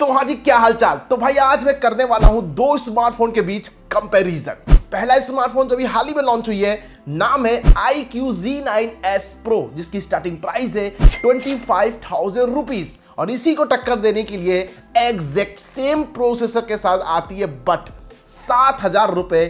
तो हाँ जी, क्या हालचाल? तो भाई, आज मैं करने वाला हूँ दो स्मार्टफ़ोन के बीच कंपैरिजन पहला स्मार्टफ़ोन जो अभी हाल ही में लॉन्च हुई है, नाम है iQOO Z nine S Pro जिसकी स्टार्टिंग प्राइस है ट्वेंटी फाइव थाउज़ेंड रुपीज़ और इसी को टक्कर देने के लिए एग्जैक्ट सेम प्रोसेसर के साथ आती है बट सात हज़ार रुपए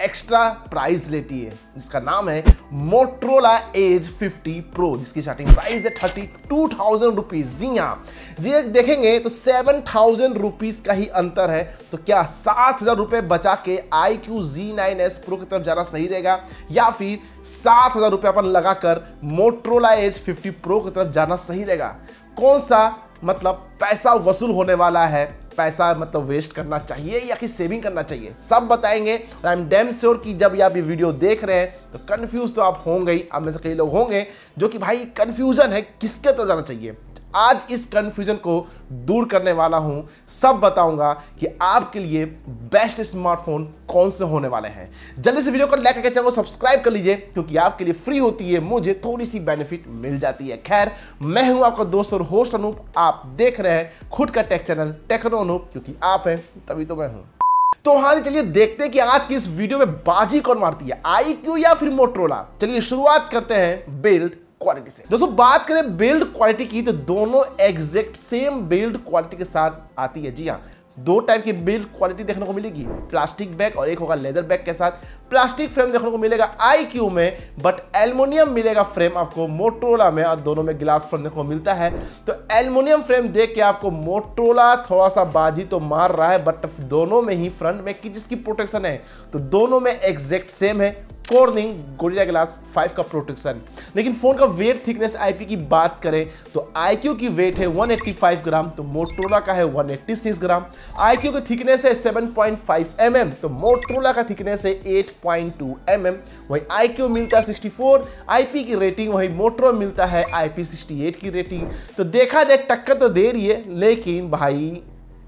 एक्स्ट्रा प्राइस लेती है, जिसका नाम है मोट्रोला एज 50 प्रो जिसकी स्टार्टिंग प्राइस है थर्टी टू थाउज़ेंड रुपीज़ जी हाँ जी देखेंगे तो सेवन थाउज़ेंड रुपीज़ का ही अंतर है। तो क्या सात हज़ार रुपए बचा के iQOO Z nine S Pro की तरफ़ जाना सही रहेगा, या फिर सात हज़ार रुपये अपन लगाकर मोट्रोला एज 50 प्रो की तरफ़ जाना सही रहेगा? कौन सा मतलब पैसा वसूल होने वाला है? पैसा मतलब वेस्ट करना चाहिए या कि सेविंग करना चाहिए? सब बताएँगे और आई एम डेम श्योर कि जब आप ये वीडियो देख रहे हैं तो कन्फ्यूज़ तो आप होंगे ही, आप में से कई लोग होंगे, जो कि भाई कन्फ्यूज़न है, किसके तरफ़ जाना चाहिए? आज इस कंफ्यूजन को दूर करने वाला हूँ। सब बताऊँगा कि आपके लिए बेस्ट स्मार्टफ़ोन कौन से होने वाले हैं। जल्दी से वीडियो को लाइक करके चैनल को सब्सक्राइब कर लीजिए, क्योंकि आपके लिए फ्री होती है, मुझे थोड़ी सी बेनिफिट मिल जाती है। खैर, मैं हूँ आपका दोस्त और होस्ट अनूप। आप देख रहे हैं खुद का टेक चैनल टेक्नो अनूप क्योंकि आप हैं, तभी तो मैं हूँ। तो हाँ चलिए देखते हैं कि आज की इस वीडियो में बाजी कौन मारती है आईक्यू या फिर मोट्रोला चलिए शुरुआत करते हैं बिल्ड क्वालिटी से। दोस्तों, बात करें बिल्ड क्वालिटी की तो दोनों एग्जैक्ट सेम बिल्ड क्वालिटी के साथ आती है। जी हाँ दो टाइप की बिल्ड क्वालिटी देखने को मिलेगी। प्लास्टिक बैग और एक होगा लेदर बैग के साथ। प्लास्टिक फ्रेम देखने को मिलेगा आई क्यू में बट एल्युमिनियम मिलेगा फ्रेम आपको मोटरोला में, और दोनों में गिलास फ्रेम देखने को मिलता है। तो एल्युमिनियम फ्रेम देख के आपको मोटरोला थोड़ा सा बाजी तो मार रहा है बट दोनों में ही फ्रंट में की जिसकी प्रोटेक्शन है तो दोनों में एग्जैक्ट सेम है। कॉर्निंग गोरिल्ला ग्लास 5 का प्रोटेक्शन लेकिन फ़ोन का वेट थिकनेस आईपी की बात करें तो आईक्यू की वेट है 185 ग्राम तो मोटरोला का है 186 ग्राम आईक्यू की थिकनेस है 7.5 पॉइंट mm तो मोटरोला का थिकनेस है 8.2 mm वही आईक्यू मिलता है 64 आईपी की रेटिंग वही मोटरो मिलता है आईपी 68 की रेटिंग तो देखा जाए, टक्कर तो दे रही है, लेकिन भाई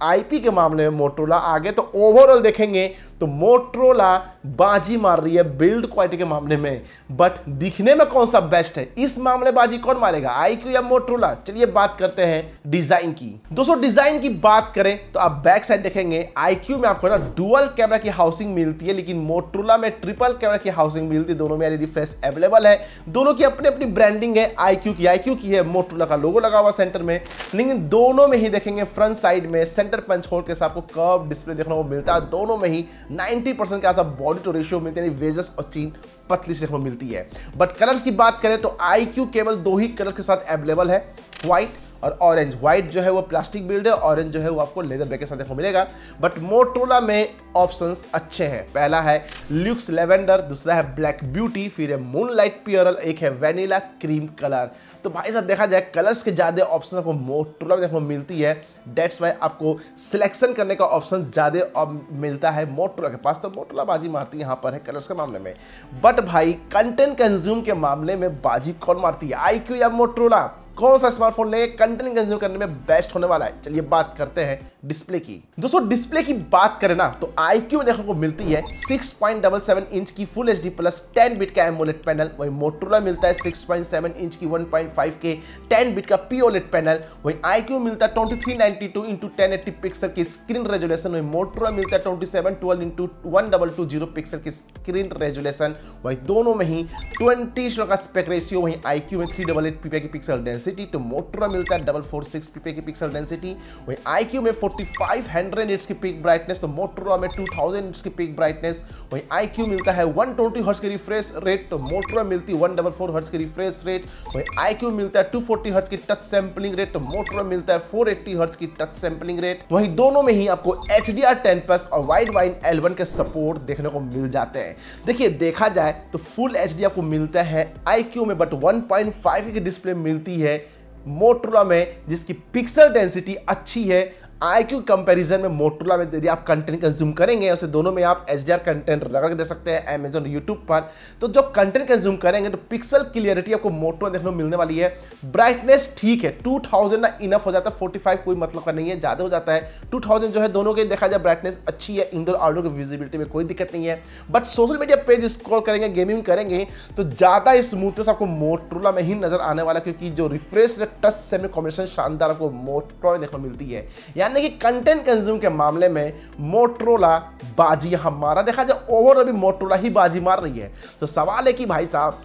आईपी के मामले में मोटरोला आगे तो ओवरऑल देखेंगे तो मोट्रोला बाजी मार रही है बिल्ड क्वालिटी के मामले में। बट दिखने में कौन सा बेस्ट है? इस मामले बाजी कौन मारेगा? आईक्यू या मोट्रोला चलिए बात करते हैं डिज़ाइन की। दोस्तों डिज़ाइन की बात करें तो आप बैक साइड देखेंगे। आईक्यू में आपको ना डुअल कैमरा की हाउसिंग मिलती है, लेकिन मोट्रोला में ट्रिपल कैमरा की हाउसिंग मिलती है। दोनों में एलईडी फ्लैश अवेलेबल है। दोनों की अपनी अपनी ब्रांडिंग है। आईक्यू की आईक्यू की है। मोट्रोला का लोगो लगा हुआ सेंटर में। लेकिन दोनों में ही देखेंगे फ्रंट साइड में सेंटर पंच होल के साथ आपको कर्व डिस्प्ले देखने को मिलता है। दोनों में ही 90 परसेंट के आसपास बॉडी टू रेशियो मिलते हैं वेजस और चीन पतली से मिलती है। बट कलर्स की बात करें तो आईक्यू केवल दो ही कलर के साथ अवेलेबल है व्हाइट और ऑरेंज व्हाइट जो है वो प्लास्टिक बिल्ड है ऑरेंज जो है वो आपको लेदर बैग के साथ देखने को मिलेगा. बट मोटरोला में ऑप्शंस अच्छे हैं. पहला है ल्यूक्स लेवेंडर दूसरा है ब्लैक ब्यूटी फिर है मून लाइट प्योरल एक है वेनिला क्रीम कलर तो भाई साहब, देखा जाए कलर्स के ज़्यादा ऑप्शन आपको मोटरोला में देखने को मिलती है. डेट्स वाई आपको सिलेक्शन करने का ऑप्शन ज़्यादा मिलता है मोटोला के पास. तो मोटोला बाजी मारती है यहाँ पर है कलर्स के मामले में. बट भाई कंटेंट कंज्यूम के मामले में बाजी कौन मारती है? IQ या मोटरोला कौन सा स्मार्टफ़ोन लेंगे कंटेंट कंज्यूम करने में बेस्ट होने वाला है? चलिए बात करते हैं डिस्प्ले की। दोस्तों डिस्प्ले की बात करें ना तो IQ में देखने को मिलती है 6.77 इंच की फुल एच प्लस 10 बिट का एमोलेट पैनल वही मोटरोला मिलता है 6.7 इंच की 1.5 के 10 बिट का पीओलेट पैनल वही IQ मिलता है 2392 इंटू 1080 पिक्सल की स्क्रीन रेजोलेशन वही मोटरोला मिलता है 2712 इंटू 1220 पिक्सल की स्क्रीन रेजोलेशन वही दोनों में ही 20 का स्पेक रेशियो वही IQ में 388 ppi की पिक्सल डेंसिटी तो मोटरोला मिलता है 446 ppi की पिक्सल डेंसिटी वही IQ में 4500 निट्स की पीक ब्राइटनेस तो मोटरोला में 2000 निट्स की पीक ब्राइटनेस वहीं आईक्यू मिलता है 120 हर्ट्ज की रिफ्रेश रेट तो मोटरोला मिलती है 144 हर्ट्ज की रिफ्रेश रेट वहीं आईक्यू मिलता है 240 हर्ट्ज की टच सैंपलिंग रेट तो मोटरोला मिलता है 480 हर्ट्ज की टच सैंपलिंग रेट वहीं दोनों में ही आपको H D R ten plus और वाइड वाइन एल के सपोर्ट देखने को मिल जाते हैं। देखिए, देखा जाए तो फुल एच डी आपको मिलता है आईक्यू में बट 1.5 की डिस्प्ले मिलती है मोटरोला में जिसकी पिक्सल डेंसिटी अच्छी है आई क्यू कंपेरिजन में मोटरोला में यदि आप कंटेंट कंज्यूम करेंगे उसे दोनों में आप एच कंटेंट लगा के दे सकते हैं अमेजोन यूट्यूब पर तो जब कंटेंट कंज्यूम करेंगे तो पिक्सल क्लियरिटी आपको मोटरो देखने को मिलने वाली है। ब्राइटनेस ठीक है 2000 ना इनफ हो जाता है 45 कोई मतलब का नहीं है, ज़्यादा हो जाता है। 2000 जो है दोनों के देखा जाए ब्राइटनेस अच्छी है इंडोर आउटडोर की विजिबिलिटी में कोई दिक्कत नहीं है। But social media page scroll करेंगे गेमिंग करेंगे तो ज़्यादा स्मूथनेस आपको मोटरोला में ही नज़र आने वाला क्योंकि जो रिफ्रेश टच से कॉम्बिनेशन शानदार आपको मोटरो में देखने को मिलती है। यानी कि कंटेंट कंज्यूम के मामले में मोटरोला बाजी हमारा देखा जाए ओवर अभी मोटरोला ही बाजी मार रही है। तो सवाल है कि भाई साहब,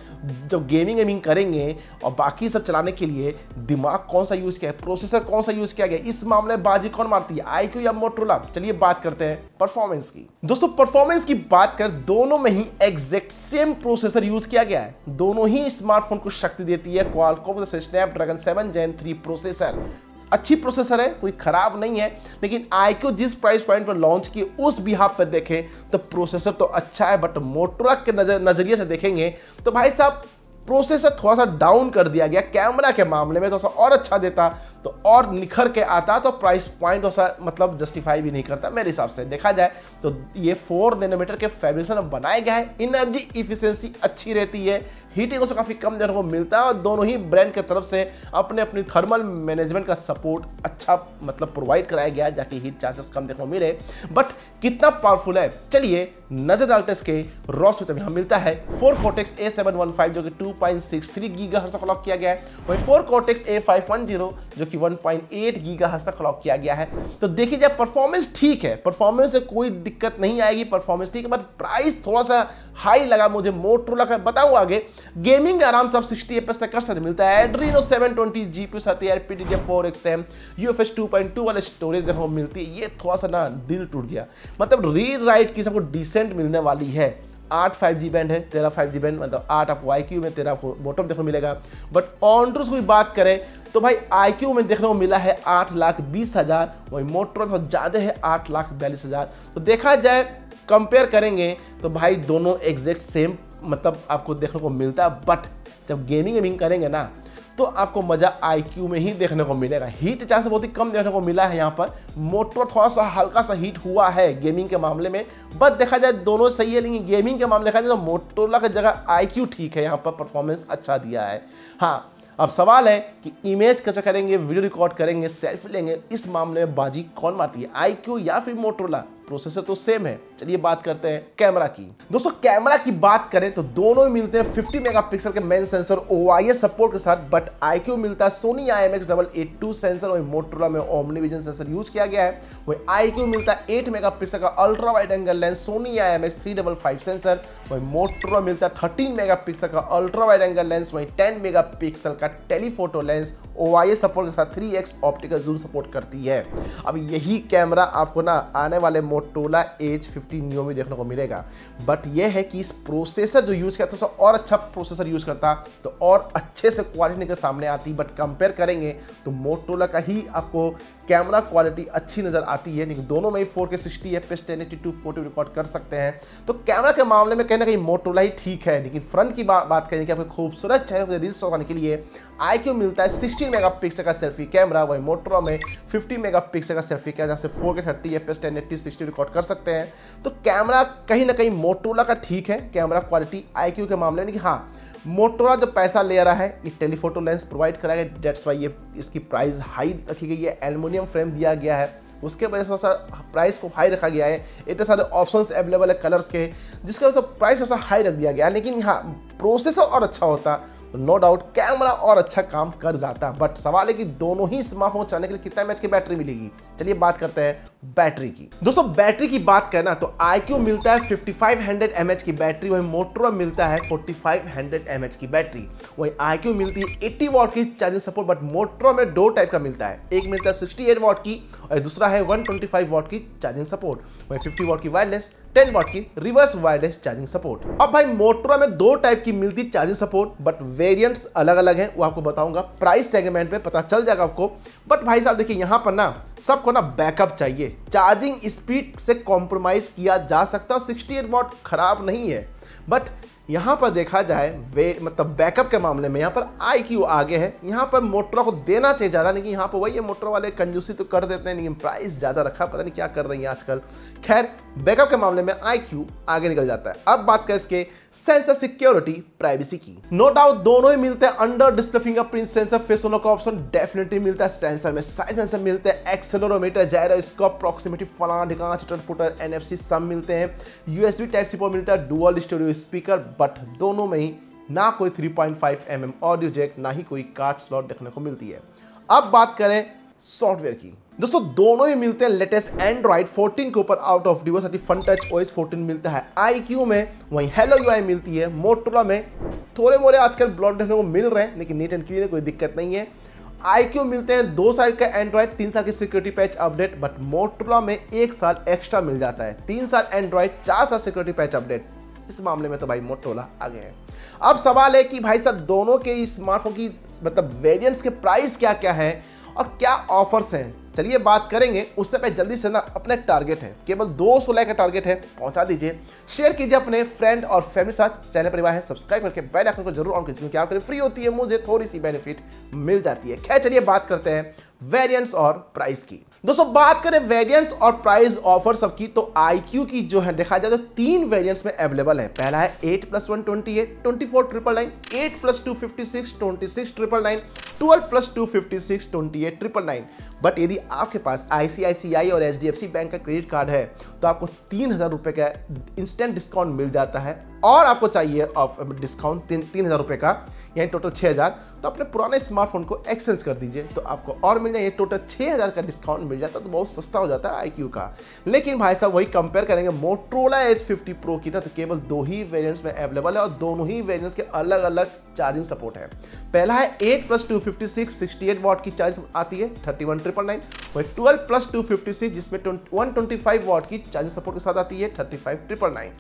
जब गेमिंग गेमिंग करेंगे और बाकी सब चलाने के लिए दिमाग कौन सा यूज़ किया है प्रोसेसर कौन सा यूज़ किया गया इस मामले में बाजी कौन मारती है आई या मोटरोला चलिए बात करते हैं परफॉर्मेंस की। दोस्तों परफॉर्मेंस की बात कर, दोनों में ही एग्जैक्ट सेम प्रोसेसर यूज़ किया गया है। दोनों ही स्मार्टफ़ोन को शक्ति देती है Qualcomm Snapdragon seven gen three processor अच्छी प्रोसेसर है, कोई खराब नहीं है, लेकिन आईक्यू जिस प्राइस पॉइंट पर लॉन्च की, उस बिहार पर देखें तो प्रोसेसर तो अच्छा है बट मोटोरा के नज़र, नज़रिए से देखेंगे तो भाई साहब प्रोसेसर थोड़ा सा डाउन कर दिया गया कैमरा के मामले में थोड़ा सा और अच्छा देता तो और निखर के आता तो प्राइस पॉइंट ऐसा मतलब जस्टिफाई भी नहीं करता, मेरे हिसाब से देखा जाए तो ये फोर नैनोमीटर के फैब्रिकेशन बनाया गया है। इनर्जी इफिशियंसी अच्छी रहती है हीटिंग उसे काफ़ी कम देने को मिलता है और दोनों ही ब्रांड की तरफ़ से अपने अपनी थर्मल मैनेजमेंट का सपोर्ट अच्छा मतलब प्रोवाइड कराया गया जाकि हीट चार्जेस कम देखने को मिले। बट कितना पावरफुल है? चलिए नज़र डालते इसके रॉस में। यहाँ मिलता है four Cortex A seven one five जो कि two point six three gigahertz clock किया गया है। वही four Cortex A five one zero जो कि one point eight gigahertz तक क्लॉक किया गया है। तो देखिए जाए परफॉर्मेंस ठीक है परफॉर्मेंस से कोई दिक्कत नहीं आएगी परफॉर्मेंस ठीक है बट प्राइस थोड़ा सा हाई लगा मुझे मोटरोला का, बताऊँ आगे। गेमिंग आराम से आप 60 एफएस तक कर सकते मिलता है एड्रीनो 720 जीपीयू साथ ही एलपीडीजे 4x रैम यूएफएस 2.2 वाले स्टोरेज देखो मिलती है, ये थोड़ा सा ना दिल टूट गया। मतलब रीड राइट की सबको डिसेंट मिलने वाली है। आठ फाइव जी बैंड है, तेरह फाइव जी बैंड मतलब आठ आपको आई क्यू में, तेरह आपको बॉटम देखने मिलेगा। बट ऑनट्रोस की बात करें तो भाई आई क्यू में देखने को मिला है आठ लाख बीस हज़ार, वही मोटर थोड़ा ज़्यादा है आठ लाख बयालीस हज़ार। तो देखा जाए कंपेयर करेंगे तो भाई दोनों एग्जैक्ट सेम मतलब आपको देखने को मिलता है बट जब गेमिंग वेमिंग करेंगे ना तो आपको मज़ा IQ में ही देखने को मिलेगा। हीट चांस बहुत ही कम देखने को मिला है यहाँ पर। मोटो थोड़ा सा हल्का सा हीट हुआ है गेमिंग के मामले में बट देखा जाए दोनों सही है, लेकिन गेमिंग के मामले देखा जाए तो मोटोला की जगह IQ ठीक है, यहाँ पर परफॉर्मेंस अच्छा दिया है। हाँ अब सवाल है कि इमेज कैप्चर करेंगे वीडियो रिकॉर्ड करेंगे सेल्फी लेंगे, इस मामले में बाजी कौन मारती है? आईक्यू या फिर मोटरोला प्रोसेसर तो सेम है। चलिए बात करते हैं कैमरा की। दोस्तों कैमरा की बात करें तो दोनों मिलते हैं 50 मेगापिक्सल के मेन सेंसर ओआईएस सपोर्ट के साथ बट आई मिलता है Sony I M X double eight two sensor वही मोटरोला में ओमनी विजन सेंसर यूज़ किया गया है। वही आई मिलता है एट मेगा का ultra wide angle lens Sony I M X three double five sensor वही मोटरोला मिलता है थर्टीन मेगा का अल्ट्रा वाइड एंगल लेंस वही टेन मेगा का टेलीफोटो लेंस ओ सपोर्ट के साथ three X optical zoom support करती है। अब यही कैमरा आपको ना आने वाले मोटोला एच 15 नियो में देखने को मिलेगा। बट यह है कि इस प्रोसेसर जो यूज़ किया था और अच्छा प्रोसेसर यूज़ करता तो और अच्छे से क्वालिटी निकल सामने आती। बट कंपेयर करेंगे तो मोटोला का ही आपको कैमरा क्वालिटी अच्छी नज़र आती है लेकिन दोनों में ही four K sixty F S ten eighty to photo record कर सकते हैं। तो कैमरा के मामले में कहीं ना कहीं मोटोला ही ठीक है लेकिन फ्रंट की बा, बात करें कि आपको खूबसूरत चेहरे को रील्स उठाने के लिए आई क्यू मिलता है सिक्सटीन मेगा पिक्सल का सेल्फी कैमरा वही मोटरो में फिफ्टी मेगा पिक्सल का सेल्फी कैमरा जहाँ से four K thirty F S ten eighty sixty record कर सकते हैं। तो कैमरा कहीं ना कहीं मोटोला का ठीक है कैमरा क्वालिटी आई क्यू के मामले में हाँ मोटोरा जो पैसा ले रहा है, ये टेलीफोटो लेंस प्रोवाइड कराएगा डेट्स वाई ये इसकी प्राइस हाई रखी गई है। एल्युमिनियम फ्रेम दिया गया है। उसके वजह से प्राइस को हाई रखा गया है। इतने सारे ऑप्शंस अवेलेबल है कलर्स के। जिसके वजह से प्राइस ऐसा हाई रख दिया गया। लेकिन हाँ प्रोसेसर और अच्छा होता तो नो डाउट कैमरा और अच्छा काम कर जाता। बट सवाल है कि दोनों ही स्मार्टफ़ोन चलाने के लिए कितना एमएच की बैटरी मिलेगी? चलिए बात करते हैं। बैटरी की। दोस्तों, बैटरी की बात करना तो IQ मिलता है 5500 mAh की बैटरी, वही मोटरो मिलता है 4500 mAh की बैटरी। वही IQ मिलती है 80 वॉट की चार्जिंग सपोर्ट बट मोटरो में दो टाइप का मिलता है। एक मिलता है 68 वॉट की और दूसरा है 125 वॉट की चार्जिंग सपोर्ट वही 50 वॉट की वायरलेस 10 वॉट की रिवर्स वायरलेस चार्जिंग सपोर्ट अब भाई मोटरो में दो टाइप की मिलती चार्जिंग सपोर्ट बट वेरियंट्स अलग अलग है, वो आपको बताऊँगा। प्राइस सेगमेंट में पता चल जाएगा आपको। बट भाई साहब, देखिए, यहाँ पर ना सबको ना बैकअप चाहिए। चार्जिंग स्पीड से कॉम्प्रोमाइज किया जा सकता है सिक्सटी एट वॉट खराब नहीं है। बट यहाँ पर देखा जाए, वे मतलब बैकअप के मामले में यहाँ पर आई क्यू आगे है। यहाँ पर मोटर को देना चाहिए ज़्यादा लेकिन यहाँ पर वही है मोटर वाले कंजूसी तो कर देते हैं, लेकिन प्राइस ज़्यादा रखा, पता नहीं क्या कर रही है आजकल। खैर बैकअप के मामले में आई क्यू आगे निकल जाता है। अब बात करें इसके सेंसर सिक्योरिटी प्राइवेसी की नो डाउट दोनों ही मिलते हैं under display fingerprint sensor face का ऑप्शन डेफिनेटली मिलता है सेंसर में। साइज़ सेंसर मिलते हैं एक्सेलरोमीटर जायरोस्कोप प्रॉक्सिमिटी फलाना ढिकाना चिटर पुटर एनएफसी सब मिलते हैं। यूएसबी टाइप सी मिलता है डुअल स्टूडियो स्पीकर बट दोनों में ही ना कोई 3.5 पॉइंट ऑडियो जैक ना ही कोई कार्ड स्लॉट देखने को मिलती है। अब बात करें सॉफ्टवेयर की। दोस्तों, दोनों ही मिलते हैं लेटेस्ट एंड्रॉइड 14 के ऊपर out of the box Funtouch OS 14 मिलता है। आई क्यू में, वहीं हेलो यूआई मिलती है मोटोला में। थोड़े मोरे आजकल ब्लॉक देखने को मिल रहे हैं, लेकिन नीट एंड क्लियर कोई दिक्कत नहीं है। आई क्यू मिलते हैं दो साल का एंड्रॉइड तीन साल की security patch update but Motorola में एक साल एक्स्ट्रा मिल जाता है। तीन साल एंड्रॉइड चार साल सिक्योरिटी पैच अपडेट इस मामले में तो भाई मोटोला आगे है। अब सवाल है कि भाई साहब, दोनों के स्मार्टफ़ोन की मतलब वेरिएंट्स के प्राइस क्या क्या है? और क्या ऑफर्स हैं? चलिए बात करेंगे, उससे पहले जल्दी से ना अपने टारगेट है। केवल दो सौ सोलह का टारगेट है, पहुँचा दीजिए। शेयर कीजिए अपने फ्रेंड और फैमिली साथ। चैनल परिवार है सब्सक्राइब करके बेल आइकन को ज़रूर ऑन कीजिए, क्योंकि आपके फ्री होती है, मुझे थोड़ी सी बेनिफिट मिल जाती है। खैर, चलिए बात करते हैं। वेरिएंट्स और प्राइस की। दोस्तों, बात करें वेरिएंट्स और प्राइस ऑफ़र सबकी तो IQ की जो है, देखा जाए तो तीन वेरिएंट्स में अवेलेबल है। पहला है 8 plus one twenty eight twenty four triple nine eight plus two fifty six twenty six triple nine twelve plus two fifty six twenty eight triple nine but यदि आपके पास आईसीआईसीआई और एचडीएफसी बैंक का credit card है तो आपको तीन हज़ार रुपए का इंस्टेंट डिस्काउंट मिल जाता है। और आपको चाहिए डिस्काउंट तीन हज़ार रुपए का, यानी टोटल छः हज़ार। तो अपने पुराने स्मार्टफ़ोन को एक्सचेंज कर दीजिए तो आपको और मिल जाए टोटल छः हज़ार का डिस्काउंट मिल जाता तो बहुत सस्ता हो जाता है आईक्यू का। लेकिन भाई साहब, वही कंपेयर करेंगे मोट्रोला एस फिफ्टी प्रो की ना तो केवल दो ही वेरियंट्स में अवेलेबल है और दोनों ही वेरियंट्स के अलग अलग चार्जिंग सपोर्ट है। पहला है eight plus two fifty six sixty eight watt की चार्ज आती है थर्टी वन ट्रिपल नाइन वही twelve plus two fifty six जिसमें वन ट्वेंटी फाइव वॉट की चार्जिंग सपोर्ट के साथ आती है थर्टी फाइव ट्रिपल नाइन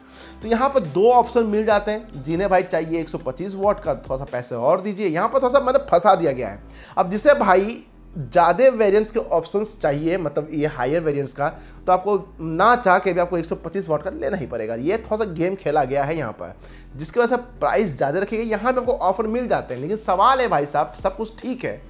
तो यहाँ पर दो ऑप्शन मिल जाते हैं, जिन्हें भाई चाहिए एक सौ पच्चीस वॉट का, थोड़ा सा पैसे और दीजिए। यहाँ पर थोड़ा सा मतलब फंसा दिया गया है। अब जिसे भाई ज़्यादा वेरिएंट्स के ऑप्शंस चाहिए मतलब ये हायर वेरिएंट्स का तो आपको ना चाह के भी आपको 125 वॉट का लेना ही पड़ेगा। ये थोड़ा सा गेम खेला गया है यहाँ पर, जिसकी वजह से प्राइस ज़्यादा रखी गई। यहाँ पे आपको ऑफ़र मिल जाते हैं, लेकिन सवाल है भाई साहब, सब कुछ ठीक है।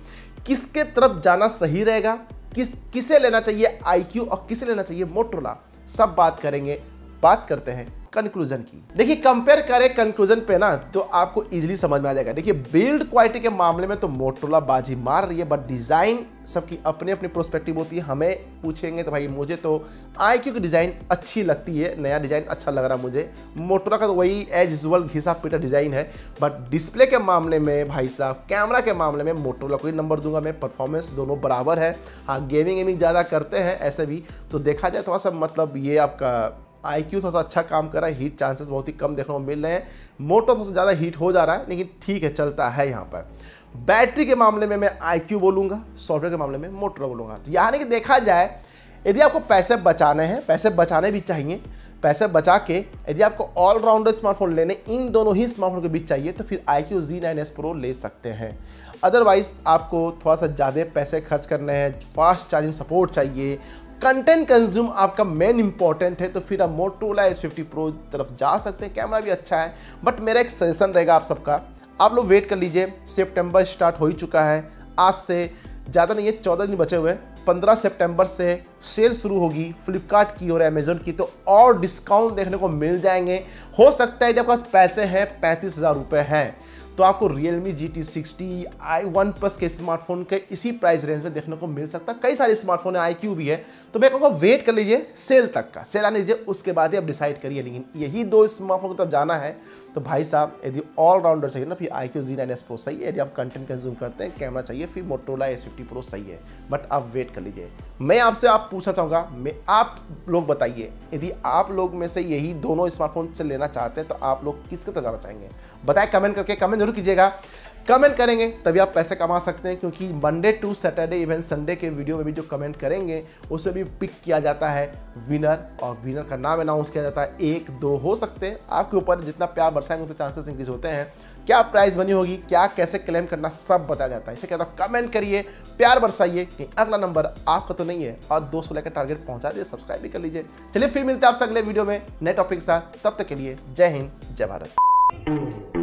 किसके तरफ़ जाना सही रहेगा? किस, किसे लेना चाहिए आईक्यू और किसे लेना चाहिए मोटरोला सब बात करेंगे, बात करते हैं। कंक्लूजन की। देखिए कंपेयर करें कंक्लूजन पे ना तो आपको इजीली समझ में आ जाएगा। देखिए बिल्ड क्वालिटी के मामले में तो मोटरोला बाजी मार रही है बट डिज़ाइन सबकी अपनी अपनी प्रोस्पेक्टिव होती है। हमें पूछेंगे तो भाई, मुझे तो आई की डिज़ाइन अच्छी लगती है, नया डिज़ाइन अच्छा लग रहा मुझे। मोटरोला का तो वही एज यूजल घिसा पीटा डिज़ाइन है बट डिस्प्ले के मामले में भाई साहब कैमरा के मामले में मोटरोला को ही नंबर दूँगा मैं। परफॉर्मेंस दोनों बराबर है। हाँ गेमिंग वेमिंग ज़्यादा करते हैं, ऐसे भी। तो देखा जाए, थोड़ा सा मतलब ये आपका आई क्यू थोड़ा अच्छा काम कर रहा है हीट चांसेस बहुत ही कम देखने को मिल रहे हैं। मोटर थोड़ा सा ज़्यादा हीट हो जा रहा है, लेकिन ठीक है, चलता है यहाँ पर। बैटरी के मामले में मैं आई क्यू बोलूँगा सॉफ्टवेयर के मामले में मोटर बोलूँगा। तो यानी कि देखा जाए, यदि आपको पैसे बचाने हैं, पैसे बचाने भी चाहिए, पैसे बचा के यदि आपको ऑलराउंडर स्मार्टफ़ोन लेने, इन दोनों ही स्मार्टफ़ोन के बीच चाहिए तो फिर iQOO Z nine S Pro ले सकते हैं। अदरवाइज़ आपको थोड़ा सा ज़्यादा पैसे खर्च करने हैं फास्ट चार्जिंग सपोर्ट चाहिए कंटेंट कंज्यूम आपका मेन इंपॉर्टेंट है तो फिर आप मोटोला एस फिफ्टी प्रो तरफ़ जा सकते हैं। कैमरा भी अच्छा है बट मेरा एक सजेशन रहेगा आप सबका। आप लोग वेट कर लीजिए सितंबर स्टार्ट हो ही चुका है। आज से ज़्यादा नहीं है, चौदह दिन बचे हुए पंद्रह सितंबर से सेल शुरू होगी फ्लिपकार्ट की और अमेजोन की तो और डिस्काउंट देखने को मिल जाएँगे। हो सकता है जब पास पैसे हैं, पैंतीस हज़ार रुपये हैं। तो आपको Realme GT 60 आई वन प्लस के स्मार्टफ़ोन के इसी प्राइस रेंज में देखने को मिल सकता है। कई सारे स्मार्टफ़ोन है आई भी है। तो मैं कहूँगा वेट कर लीजिए सेल तक का। सेल आने लीजिए उसके बाद ही आप डिसाइड करिए। लेकिन यही दो स्मार्टफ़ोन की तरफ़ जाना है। तो भाई साहब, यदि ऑलराउंडर चाहिए ना, फिर iQOO Z nine S Pro सही है। यदि आप कंटेंट कंज्यूम करते हैं कैमरा चाहिए, फिर मोटोला एस फिफ्टी प्रो सही है। बट आप वेट कर लीजिए। मैं आपसे आप पूछना चाहूँगा, मैं, आप लोग बताइए, यदि आप लोग में से यही दोनों स्मार्टफ़ोन से लेना चाहते हैं तो आप लोग किसके तरफ़ जाना चाहेंगे? बताए कमेंट करके कमेंट ज़रूर कीजिएगा। कमेंट करेंगे, तभी आप पैसे कमा सकते हैं, क्योंकि Monday to Saturday even Sunday के वीडियो में भी जो कमेंट करेंगे, उसमें भी पिक किया जाता है विनर और विनर का नाम अनाउंस किया जाता है। एक, दो हो सकते हैं। आपके ऊपर जितना प्यार बरसाएँगे, उतने चांसेस इंक्रीज होते हैं। क्या प्राइस बनी होगी, क्या कैसे क्लेम करना, सब बताया जाता है। इसे कहता हूँ कमेंट करिए, प्यार बरसाइए, कि अगला नंबर आपका तो नहीं है, और दो सौ लेकर टारगेट पहुँचा दिए सब्सक्राइब भी कर लीजिए। चलिए फिर मिलते हैं आपसे अगले वीडियो में नए टॉपिक के साथ। तब तक के लिए जय हिंद, जय भारत।